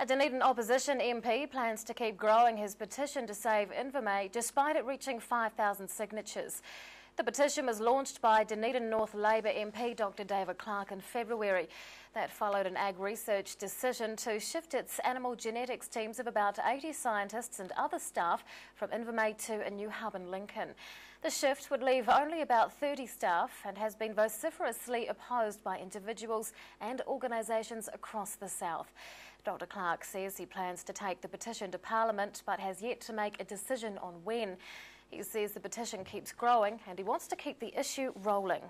A Dunedin opposition MP plans to keep growing his petition to save Invermay despite it reaching 5,000 signatures. The petition was launched by Dunedin North Labour MP Dr David Clark in February. That followed an AgResearch decision to shift its animal genetics teams of about 80 scientists and other staff from Invermay to a new hub in Lincoln. The shift would leave only about 30 staff and has been vociferously opposed by individuals and organisations across the south. Dr Clark says he plans to take the petition to Parliament but has yet to make a decision on when. He says the petition keeps growing and he wants to keep the issue rolling.